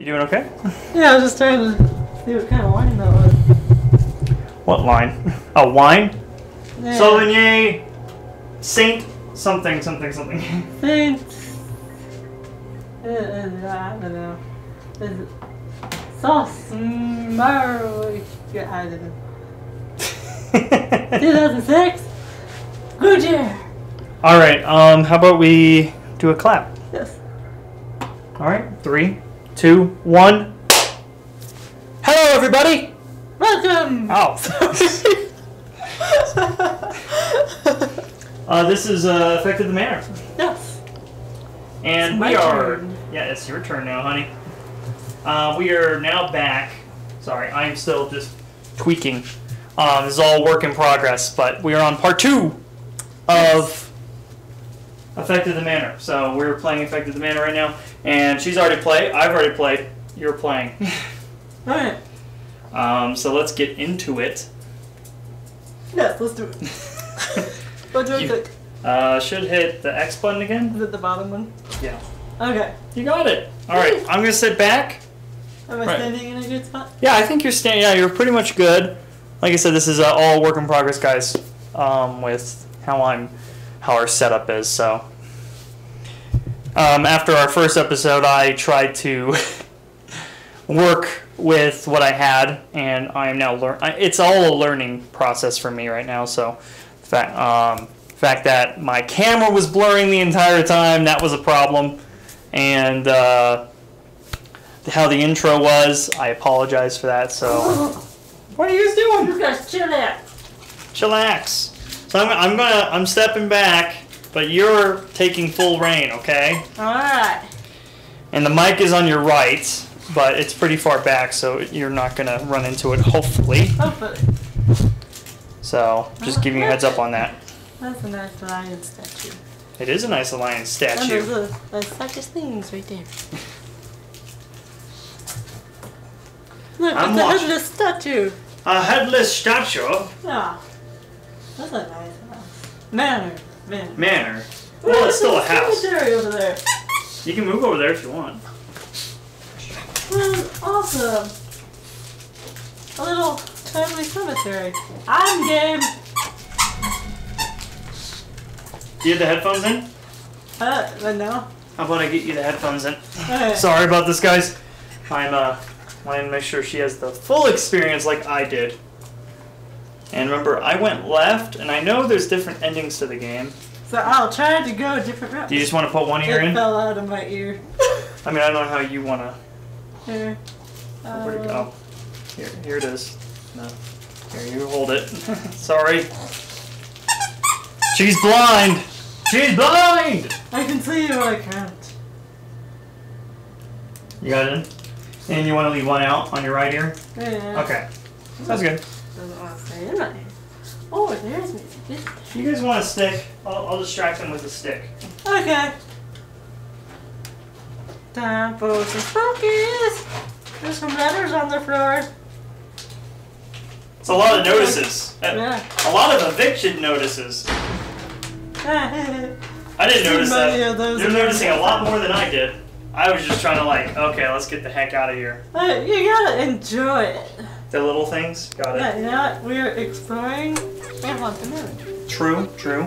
You doing okay? Yeah, I was just trying to see what kind of wine that was. What line? A wine? Yeah. Sauvignon Saint something something something. Saint. Uh, uh, I don't know. Sauce? Yeah, I don't know. 2006. Good year. All right. Um. How about we do a clap? Yes. All right. Three, two, one. Hello, everybody. Welcome. Oh. uh, this is uh, affected the manor, yes. and we are. turn. Yeah, it's your turn now, honey. Uh, we are now back. Sorry, I'm still just tweaking. Um, this is all work in progress, but we are on part two of Affected the Manor. So we're playing Affected the Manor right now, and she's already played. I've already played. You're playing. All right. um, so let's get into it. Yes, let's do it. What do I You- click? Uh, should hit the X button again. Is it the bottom one? Yeah. Okay. You got it. All right, I'm gonna sit back. Am I Right. standing in a good spot? Yeah, I think you're standing. Yeah, you're pretty much good. Like I said, this is uh, all work in progress, guys. Um, with how I'm, how our setup is. So, um, after our first episode, I tried to work with what I had, and I am now learn. It's all a learning process for me right now. So, fact, um, fact that my camera was blurring the entire time, that was a problem, and. Uh, how the intro was. I apologize for that. So, what are you guys doing? You guys chill out. Chillax. So I'm, I'm gonna I'm stepping back, but you're taking full reign, okay? Alright. And the mic is on your right, but it's pretty far back, so you're not gonna run into it. Hopefully. Hopefully. So just giving you a heads up on that. That's a nice lion statue. It is a nice lion And there's statue. a, there's such a things right there. Look, I'm it's a headless statue. A headless statue. Yeah. That's a nice house. Manor. Manor. Manor. Well, it's still a house. Cemetery over there. You can move over there if you want. Well, awesome. A little family cemetery. I'm game. Do you have the headphones in? Uh, but no. How about I get you the headphones in? Okay. Sorry about this, guys. I'm uh, wanting to make sure she has the full experience like I did. And remember, I went left, and I know there's different endings to the game. So I'll try to go a different route. Do you just want to put one ear in? it fell out of my ear. I mean, I don't know how you want to. Here. Where'd it Um, go? Here, here it is. No. Here, you hold it. Sorry. She's blind. She's blind. I can see you, I can't. You got it in. And you want to leave one out on your right ear? Yeah. Okay. Sounds good. Doesn't want to stay in. Oh, there's If you guys want a stick, I'll, I'll distract them with a stick. Okay. Time for some focus. There's some letters on the floor. It's a lot of notices. A- Yeah. A lot of eviction notices. I didn't notice that. You're noticing a lot more than I did. I was just trying to like, okay, let's get the heck out of here. But You gotta enjoy it. The little things, got it. Yeah, you know what? We're exploring Haunted Manor. True, true.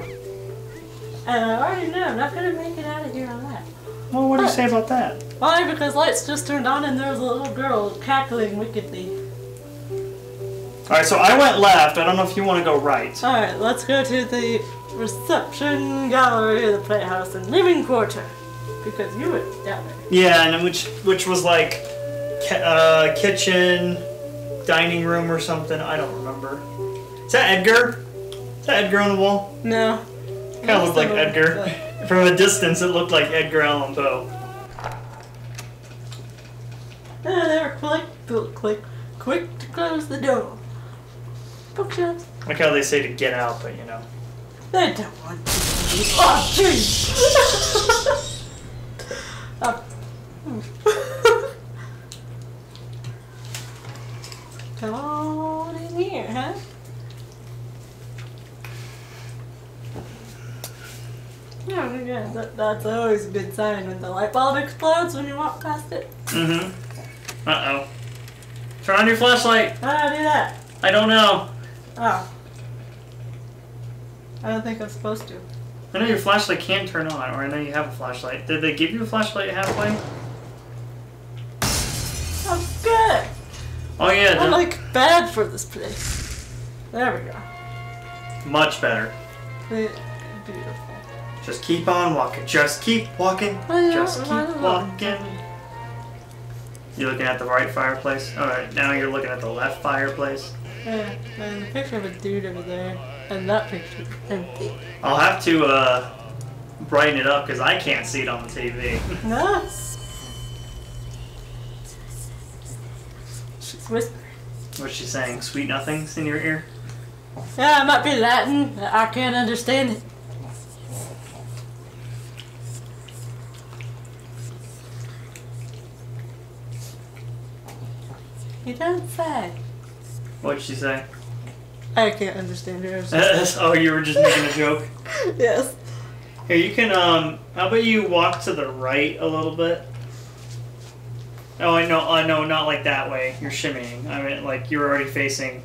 And I already know I'm not gonna make it out of here alive. Well, what do you say about that? Why? Because lights just turned on and there's a little girl cackling wickedly. All right, so I went left. I don't know if you want to go right. Alright, let's go to the reception gallery of the playhouse and living quarter. Because you went down there. Yeah, and which which was like, ki- uh, kitchen, dining room or something. I don't remember. Is that Edgar? Is that Edgar on the wall? No. Kind of looked like Edgar. From a distance, it looked like Edgar Allan Poe. Uh, they were quick, quick, quick, quick to close the door. Bookshelves. Like how they say to get out, but you know. They don't want to. Oh, jeez! oh. Come on in here, huh? Yeah, that, that's always a good sign when the light bulb explodes when you walk past it. Mm-hmm. Uh oh. Turn on your flashlight. How do I do that? I don't know. Oh. I don't think I'm supposed to. I know your flashlight can turn on, or I know you have a flashlight. Did they give you a flashlight halfway? Oh, good. Oh yeah, I'm like bad for this place. There we go. much better. Be- Beautiful. Just keep on walking. Just keep walking. Just keep walking. You're looking at the right fireplace. All right, now you're looking at the left fireplace. Yeah, and the picture of a dude over there, and that picture empty. I'll have to uh, brighten it up because I can't see it on the TV. No. She's whispering. What's she saying? Sweet nothings in your ear? Yeah, it might be Latin. I can't understand it. You don't say. What'd she say? I can't understand her. I was just- oh, you were just making a joke. yes. Here, you can, um, how about you walk to the right a little bit? Oh, I know, I know, not like that way. You're shimmying. I mean, like, you're already facing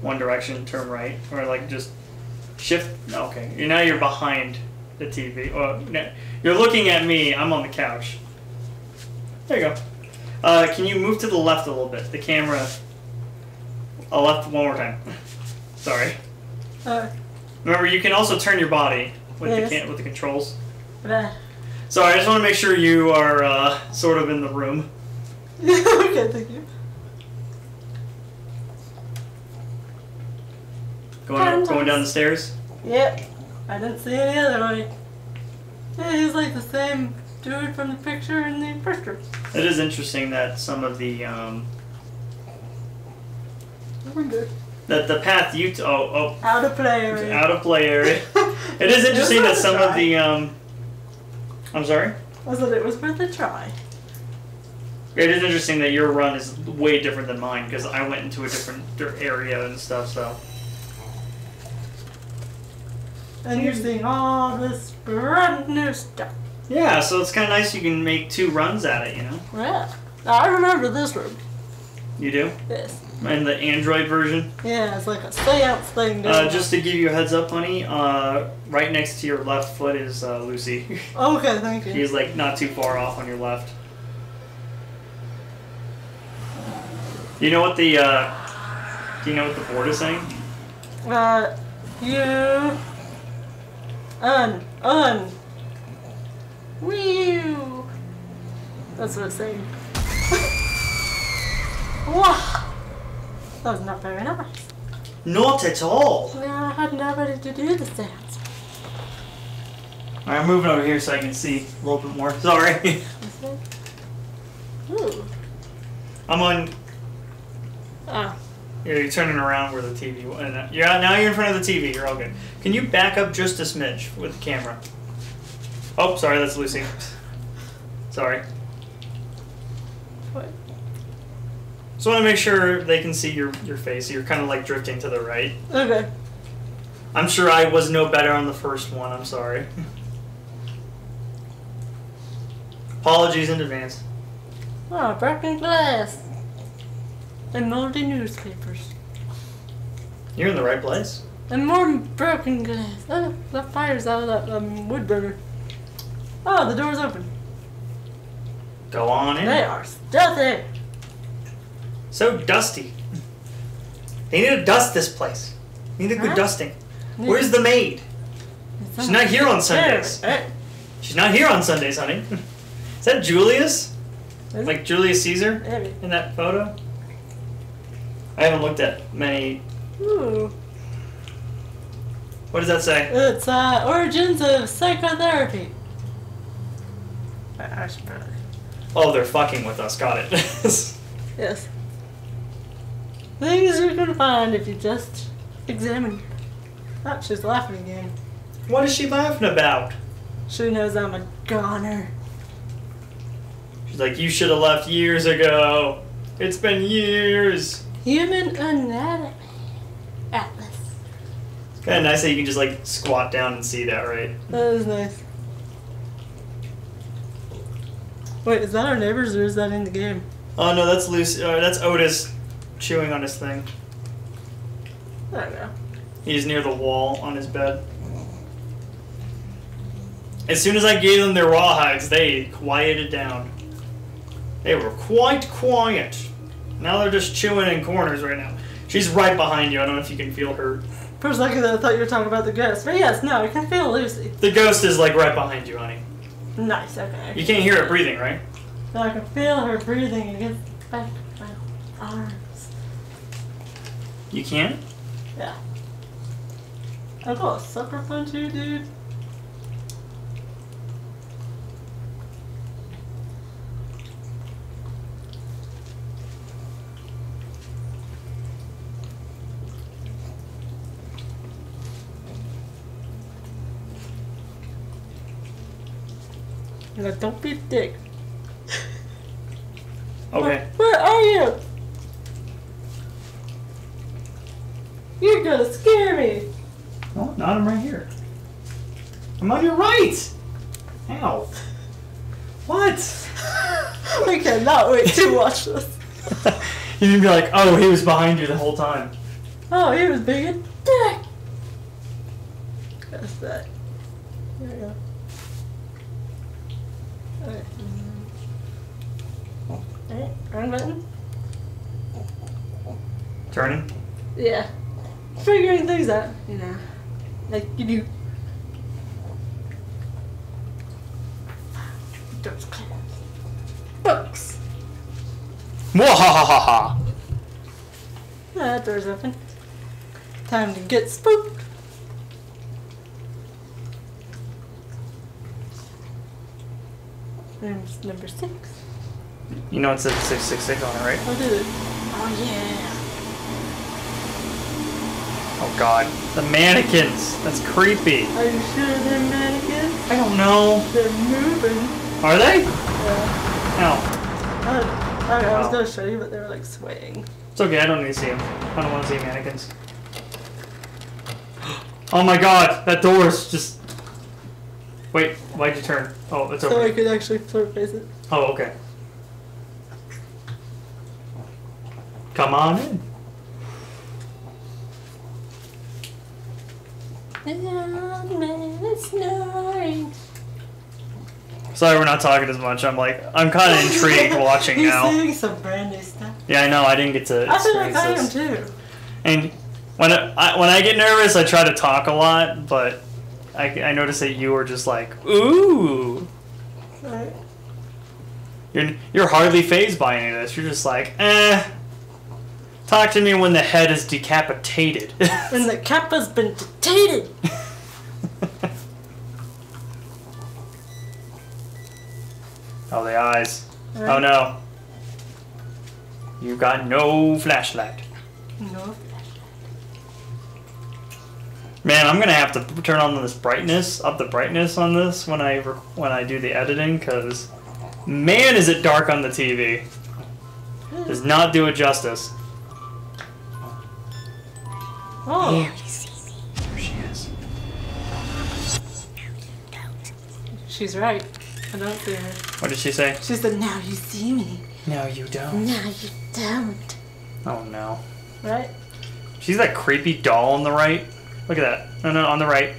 one direction, turn right. Or, like, just shift. Okay, you now you're behind the TV. Well, no, you're looking at me. I'm on the couch. There you go. Uh, can you move to the left a little bit? The camera. A left one more time. Sorry. Uh, Remember, you can also turn your body with Yes. the can- with the controls. but, uh, Sorry, I just want to make sure you are uh, sort of in the room. okay, thank you. Going up, going down the stairs. Yep. I didn't see any other way. Yeah, he's like the same dude from the picture in the. It is interesting that some of the um, We're good. that the path you t- oh Out of play oh area. out of play area. It is interesting that worth a some of the um, I'm sorry. I said it was worth a try. It is interesting that your run is way different than mine because I went into a different area and stuff. So And you're seeing all this brand new stuff. Yeah, so it's kind of nice you can make two runs at it. You know, Yeah. I remember this room. you do. Yes. And the Android version. Yeah, it's like a seance thing. Uh, just to give you a heads up, honey, uh, right next to your left foot is uh, Lucy. Okay, thank you. She's like not too far off on your left. You know what the uh, do you know what the board is saying? Uh, you un un Wee That's what it's saying. wow, that was not very nice. Not at all. Yeah, I had nobody to do the dance. Alright, I'm moving over here so I can see a little bit more. Sorry. Ooh. I'm on. Ah, Yeah, you're turning around where the TV. wa- And uh, yeah, now you're in front of the TV. You're all good. Can you back up just a smidge with the camera? Oh, sorry, that's Lucy. Sorry. what? Just want to make sure they can see your your face. You're kind of like drifting to the right. Okay. I'm sure I was no better on the first one. I'm sorry. Apologies in advance. Oh, broken glass. And moldy newspapers. You're in the right place. And more broken glass. Oh, the fire's out of that um, wood burner. Oh, the door's open. Go on in. They are stealthy. So dusty. They need to dust this place. Need a good Huh? dusting. Where's the maid? She's not here on Sundays. She's not here on Sundays, honey. Is that Julius? is Like Julius Caesar in that photo? I haven't looked at many. Ooh. What does that say? It's uh, origins of psychotherapy. I, I. Oh, they're fucking with us. Got it. Yes. Things you can find if you just examine. Oh, she's laughing again. what is she laughing about? She knows I'm a goner. She's like, you should have left years ago. It's been years. Human anatomy. Atlas. It's kind of nice that you can just like squat down and see that, right? That is nice. Wait, is that our neighbors or is that in the game? Oh no, that's Lucy. Uh, that's Otis chewing on his thing. I don't know. He's near the wall on his bed. As soon as I gave them their raw hides, they quieted down. They were quite quiet. Now they're just chewing in corners right now. She's right behind you. I don't know if you can feel her. For a second, I thought you were talking about the ghost. But yes, no, I can feel Lucy. The ghost is like right behind you, honey. Nice, okay. You can't hear her breathing, right? So I can feel her breathing against the back of my arms. You can? Yeah. I got a sucker punch you, dude. Now, don't be a dick. Okay. Where are you? You're gonna scare me. Oh, not I'm right here. I'm on your right. Ow. What? I cannot wait to watch this. you can be like, oh, he was behind you the whole time. Oh, he was being a dick. That's that. There we go. Wrong button. Turning. Yeah. Figuring things out, you know. Like you do. Doors closed. Books. Mwahahaha. Ah, that door's open. Time to get spooked. There's number six. You know it says 666 on it, right? What is it? Oh yeah. Oh god. The mannequins. That's creepy. Are you sure they're mannequins? I don't know. They're moving. Are they? Yeah. No. I, I, I was Oh. gonna show you, but they were like swaying. It's okay, I don't need to see them. I don't want to see mannequins. Oh my god, that door's just. Wait, why'd you turn? Oh, it's So I could actually float face it. Oh, okay. Come on in. snoring. Sorry, we're not talking as much. I'm like, I'm kind of intrigued watching He's now. seeing some brand new stuff. Yeah, I know. I didn't get to I feel like experience I am this. too. And when I, I when I get nervous, I try to talk a lot, but I, I notice that you were just like, ooh. Right. You're you're hardly phased by any of this. You're just like, eh. Talk to me when the head is decapitated. When the cap has been detated. oh, the eyes. Oh no. You've got no flashlight. No. Man, I'm gonna have to turn on this brightness, up the brightness on this when I when I do the editing, cause man, is it dark on the TV. Does not do it justice. Oh. There she is. She's right. I don't see her. What did she say? She said, now you see me. No, you don't. Now you don't. Oh no. Right? She's that creepy doll on the right. Look at that. No, no, on the right.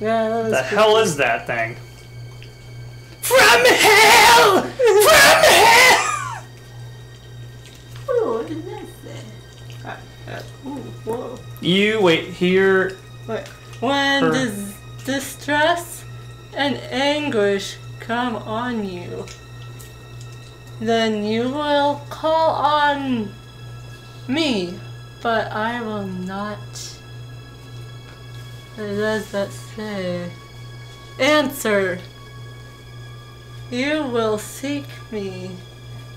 Yeah, that was The creepy. hell is that thing? From hell! From hell! Ooh, what did that say? Uh, uh, ooh, whoa. You wait here. Wait. When Her- does distress and anguish come on you, then you will call on me, but I will not. What does that say? Answer. You will seek me,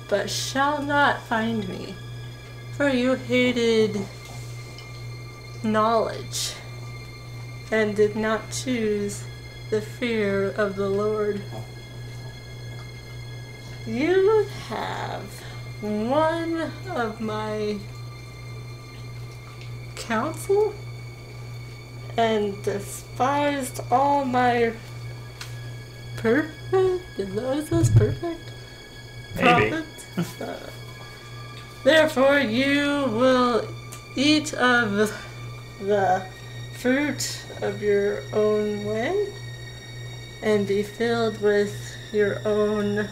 but shall not find me, for you hated knowledge and did not choose the fear of the Lord. You have one of my counsel and despised all my perfect. Is that what it says? Perfect? Maybe. Prophets? Therefore, you will eat of the fruit of your own way and be filled with your own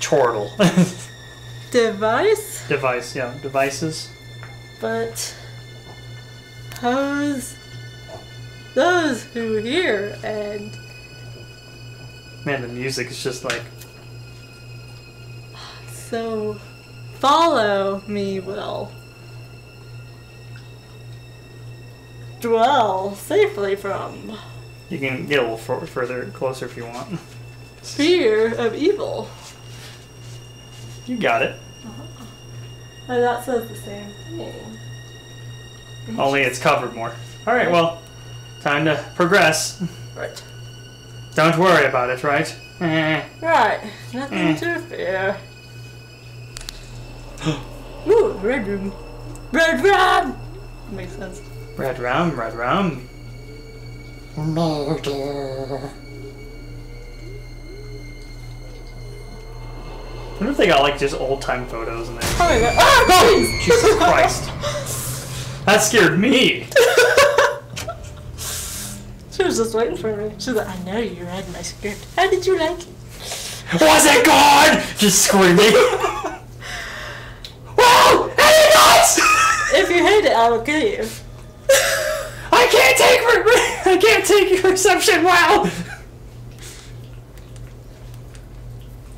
Chortle. device. Device, yeah. Devices. But those those who hear and Man, the music is just like so follow me will dwell safely from you can get a little fur- further closer if you want. fear of evil. You got it. Uh-huh. And that says the same thing. Only it's covered more. All right, well, time to progress. Right. Don't worry about it, right? Eh. Right. Nothing Mm. to fear. Ooh, red room. Red rum! Makes sense. Red rum, red rum. Murder. I wonder if they got like just old time photos in there. Oh my god. Ah, jeez! Jesus Christ. That scared me. She was just waiting for me. She's like, I know you read my script. How did you like it? Was it good? Just screaming. Wow! Any nuts? If you hate it, I will kill you. I can't take re- I can't take your reception well.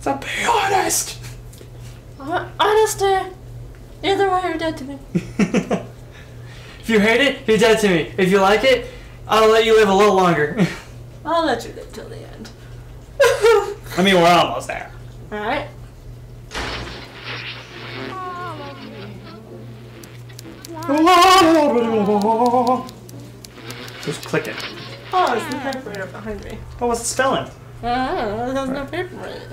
So be honest. Uh, Honesty. Either way, you're dead to me. if you hate it, you're dead to me. If you like it, I'll let you live a little longer. I'll let you live till the end. I mean, we're almost there. Alright. Just click it. Oh, it's the typewriter behind me. Oh, what's the spelling? Ah, it has no paper in it.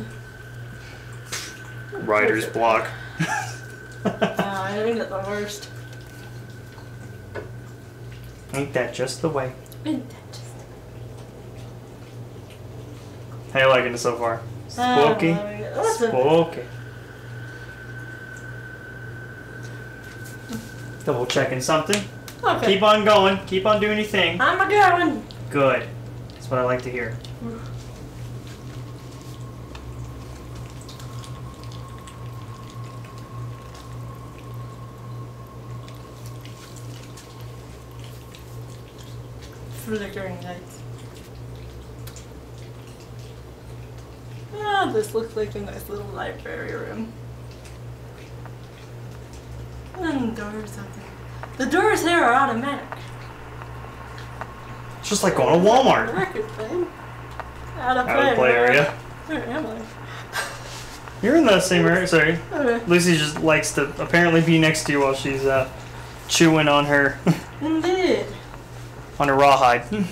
Writer's block. Ah, I ain't it the worst. Ain't that just the way? That just- How you liking it so far? Ah, Spooky. Spooky. Double checking something. Okay. Keep on going. Keep on doing your thing. I'm a going. Good. That's what I like to hear. Flickering lights. Ah, this looks like a nice little library room. And doors open. The doors here are automatic. It's just like going to Walmart. Record. Out of Out of play area. Where am I? You're in the same area. Sorry. Okay. Lucy just likes to apparently be next to you while she's uh, chewing on her Indeed. On a rawhide.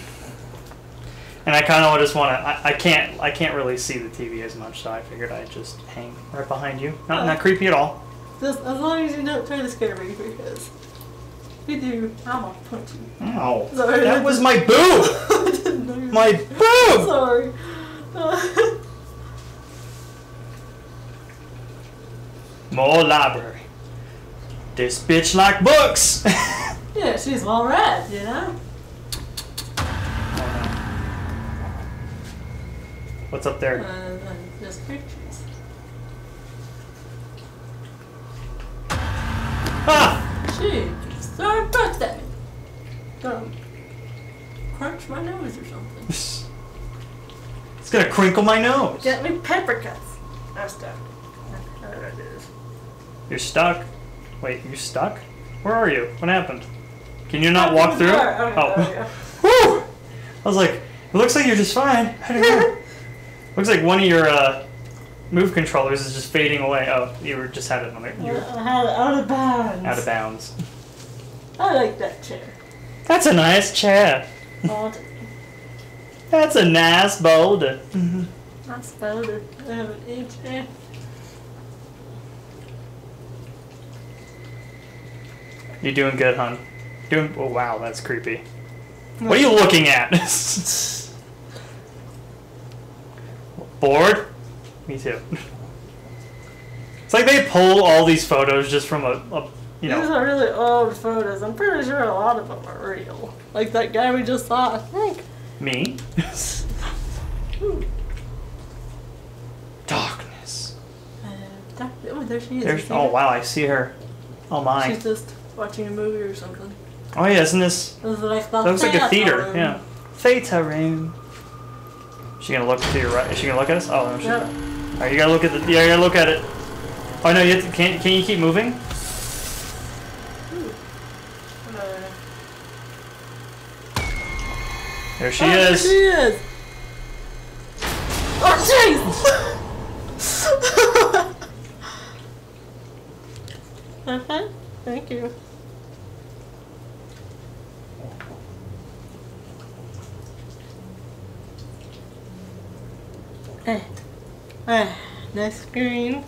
And I kind of just want to. I, I can't. I can't really see the TV as much, so I figured I'd just hang right behind you. Not not creepy at all. Just as long as you don't try to scare me, because if you do, I'm gonna punch you. Ow! Sorry. That was my boob. I didn't know you My boob. Sorry. Uh, More library. This bitch like books. yeah, she's well read, you know? What's up there? Uh, just pictures. Ah! She keeps throwing that. at me. Gonna crunch my nose or something. It's gonna crinkle my nose. Get me paper cuts. I'm stuck. There it is. You're stuck. Wait, you stuck? Where are you? What happened? Can you not walk through? Okay, Oh. there we I was like, it looks like you're just fine. I don't know. looks like one of your uh, move controllers is just fading away. Oh, you were just had it on it. You were I had it out of bounds. out of bounds. I like that chair. That's a nice chair. Oh, That's a nice boulder. I spelled it. I have an H there. You're doing good, hon. Doing. Oh wow, that's creepy. What are you looking at? Bored? Me too. It's like they pull all these photos just from a, a you know. These are really old photos. I'm pretty sure a lot of them are real. Like that guy we just saw, I think. Me? Darkness. Uh, oh, there she is. There's. Oh wow, I see her. Oh my. She's just watching a movie or something. Oh yeah, isn't this? This is That looks like a theater theater. room. Yeah. Theta room. She gonna look to your right? Is she gonna look at us? Oh no, she. Yeah. Alright, you gotta look at the. Yeah, you gotta look at it. Oh no, you have to, can can you keep moving? Uh, There she oh, there is. she is. Oh jeez. okay. Thank you. Eh. Eh. Next screen.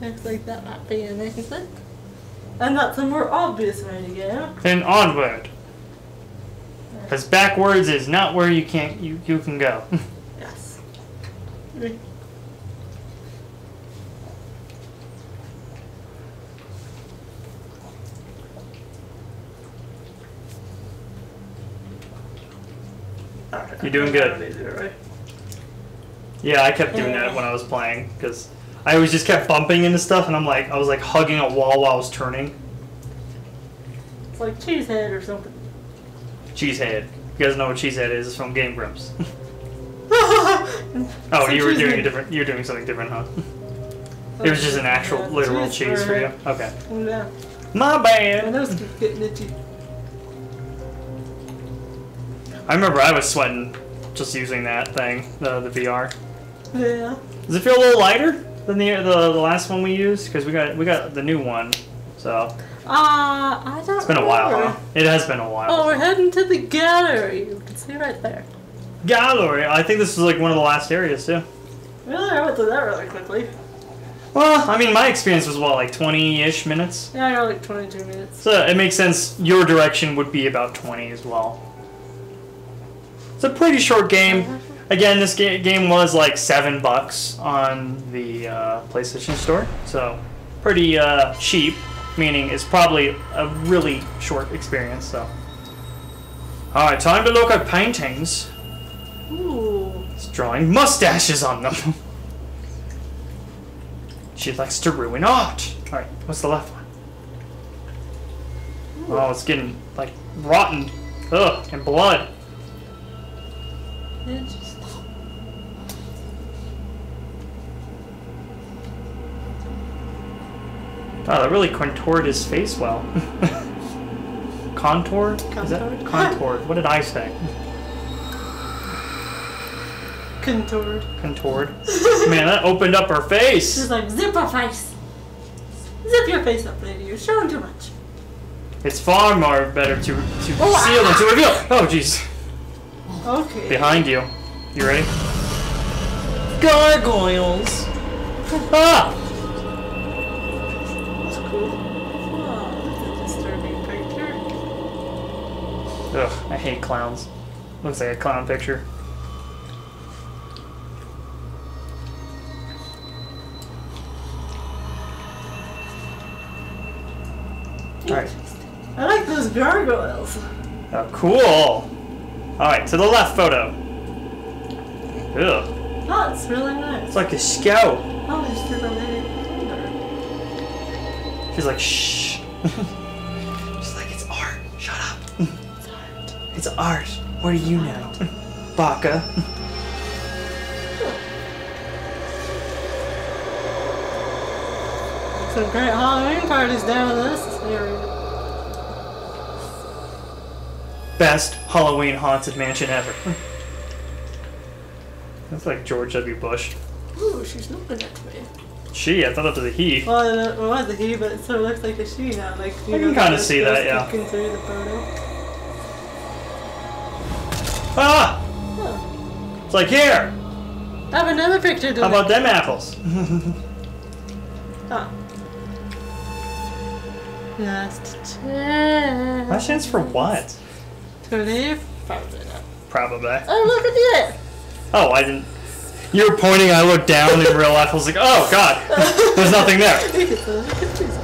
Looks like that might be an exit. And that's a more obvious way to go. Then onward. Because backwards is not where you can't you you can go. Yes. You're doing good. I don't need to do it, right? Yeah, I kept doing that when I was playing because I always just kept bumping into stuff, and I'm like I was like hugging a wall while I was turning. It's like cheesehead or something. Cheesehead. You guys know what cheesehead is? It's from Game Grumps. oh, Oh, you were doing a different. You were doing something different, huh? It was just an actual Yeah, literal cheese for you. Okay. Oh, yeah. My My bad. nose keeps getting itchy. I remember I was sweating just using that thing, the the VR. Yeah. Does it feel a little lighter than the the, the last one we used? Because we got we got the new one, so Uh, I don't it's been a while, huh? It has been a while. Oh, we're heading to the gallery. You can see right there. Gallery. I think this is like one of the last areas too. Really? I went through that really quickly. Well, I mean, my experience was what like twenty-ish minutes. Yeah, I got like 22 minutes. So it makes sense. Your direction would be about twenty as well. It's a pretty short game. Again, this ga- game was like seven bucks on the uh, PlayStation Store, so pretty uh, cheap. Meaning it's probably a really short experience. So, all right, time to look at paintings. Ooh. It's drawing mustaches on them. she likes to ruin art. All right, what's the left one? Oh, it's getting like rotten. Ugh, and blood. Interesting. Wow, that really contoured his face well. Contoured? Is that Contoured? contoured? What did I say? Contoured. Contoured. Man, that opened up her face. She's like, zip her face. Zip your face up, lady. You're showing too much. It's far more better to to Oh, conceal than to ah. reveal. Oh, jeez. Okay. Behind you. You ready? Gargoyles. Ah! Ugh, I hate clowns. Looks like a clown picture. Alright. I like those gargoyles. Oh, cool. Alright, to the left photo. Ugh. Oh, it's really nice. It's like a scout. Oh, there's still a lady. She's like, shh. It's art. What do you know? Baka. Some great Halloween parties down in this area. Best Halloween haunted mansion ever. That's like George W. Bush. Ooh, she's looking at me. She, I thought that was a he. Well, it was a he, but it sort of looks like a she now. Like, you I can kinda see that, yeah. Looking through the photo. Ah! Oh. It's like, here! I have another picture to How about them apples? Oh. Last chance. Last chance for what? To leave. Probably. Oh, look at it! Oh, I didn't. You were pointing, I looked down in real life. I was like, oh god, there's nothing there. Look at the, look at this.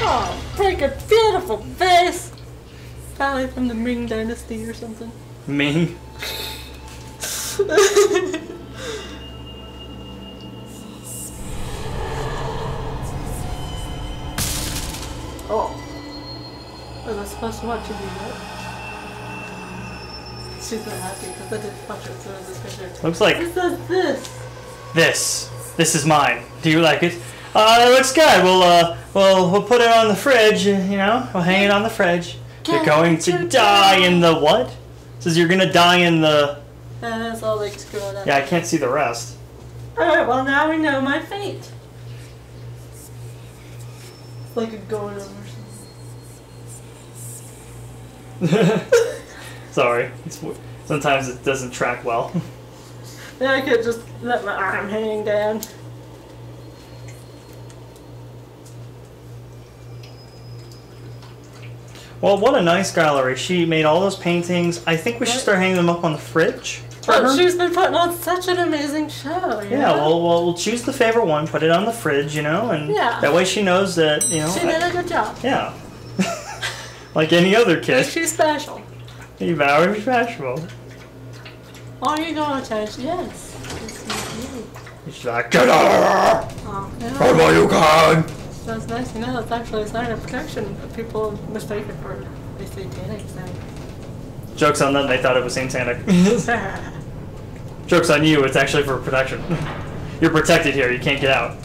Oh, take a beautiful face. Probably from the Ming Dynasty or something. Ming. oh. Was I supposed to watch you do that? She's not happy because I didn't watch it, so it was this picture. Looks like says this. this. This is mine. Do you like it? Uh, it looks good. We'll uh, we'll we'll put it on the fridge. You know, we'll hang it on the fridge. You're going to die in the what? Says you're gonna die in the. Uh, that's all like screwed up. Yeah, I can't see the rest. Alright, well now we know my fate. It's like a or something. Sorry. It's, sometimes it doesn't track well. Yeah, I could just let my arm hang down. Well, what a nice gallery. She made all those paintings. I think we should start hanging them up on the fridge. Oh, she's been putting on such an amazing show. Yeah, know? well, well, we'll choose the favorite one, put it on the fridge, you know, and Yeah. that way she knows that, you know. she did a good job. yeah. like any other kid. she's special. You very special. Are you going to change? Yes. You do. She's like, get out of here! Oh, while you can! That's nice. You know, it's actually a sign of protection. People mistake it for a satanic sign. Joke's on them, they thought it was satanic. Joke's on you, it's actually for protection. You're protected here, you can't get out.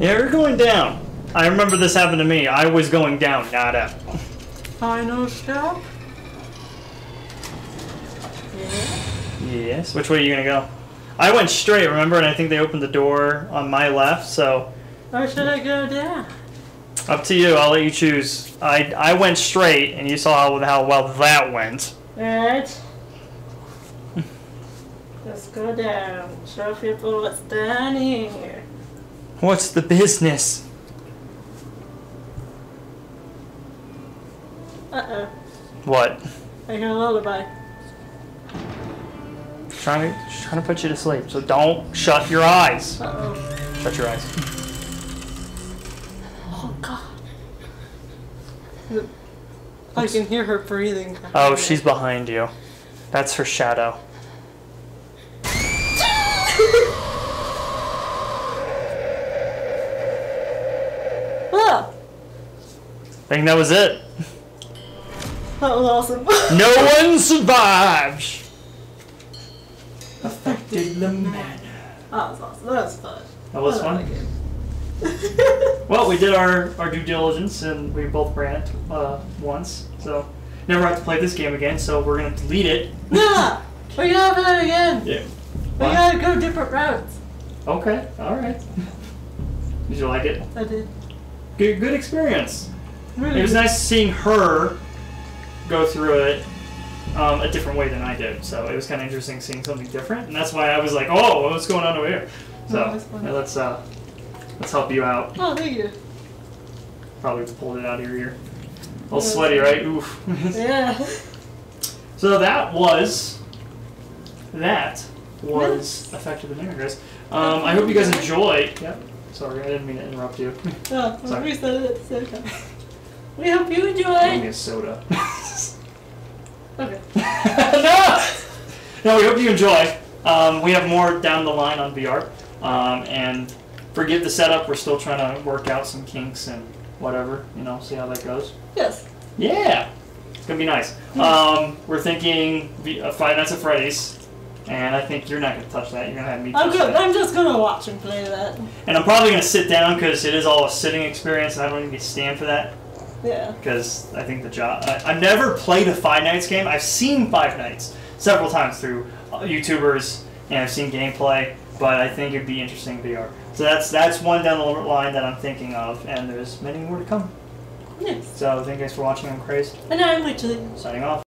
yeah, you're going down. I remember this happened to me. I was going down, not up. Final stop. Yeah. Yes. Which way are you gonna go? I went straight, remember, and I think they opened the door on my left, so Or should I go down? up to you. I'll let you choose. I I went straight, and you saw how, how well that went. Alright. Let's go down. Show people what's down here. What's the business? Uh oh. What? I hear a lullaby. Trying to trying to put you to sleep. So don't shut your eyes. Uh oh. Shut your eyes. Oh god. I can hear her breathing. Oh, she's behind you. That's her shadow. Ah! I think that was it. That was awesome. No one survives. Affected the man. That was awesome. That was fun. That was fun. like. Well, we did our, our due diligence and we both ran it uh, once, so never have to play this game again. So we're gonna delete it. nah! We gotta play it again! Yeah. We What? gotta go different routes. Okay. All right. Did you like it? I did. Good. Good experience. Really? It was nice seeing her go through it um, a different way than I did. So it was kind of interesting seeing something different, and that's why I was like, "Oh, what's going on over here?" So Oh, yeah, let's uh, let's help you out. Oh, thank you. Probably pulled it out of your ear. A little Yeah. sweaty, right? Oof. Yeah. so that was that was effective the mirror, guys. Um, I hope you guys enjoy. Yep. Sorry, I didn't mean to interrupt you. Oh, Sorry. we said it. We hope you Give me enjoy. a soda. Okay. no! No, we hope you enjoy. Um, we have more down the line on VR. Um, and forgive the setup. We're still trying to work out some kinks and whatever. You know, see how that goes. Yes. Yeah, it's gonna be nice. Um, we're thinking uh, Five Nights at Freddy's, and I think you're not gonna touch that. You're gonna have me touch I'm good. that. I'm just gonna watch him play that. And I'm probably gonna sit down because it is all a sitting experience, and I don't even to stand for that Yeah. because I think the job. I, I've never played a Five Nights game. I've seen Five Nights several times through uh, YouTubers, and I've seen gameplay, but I think it'd be interesting VR. So that's that's one down the line that I'm thinking of, and there's many more to come. So thank you guys for watching. I'm Crazed, And I'm Witchly signing off.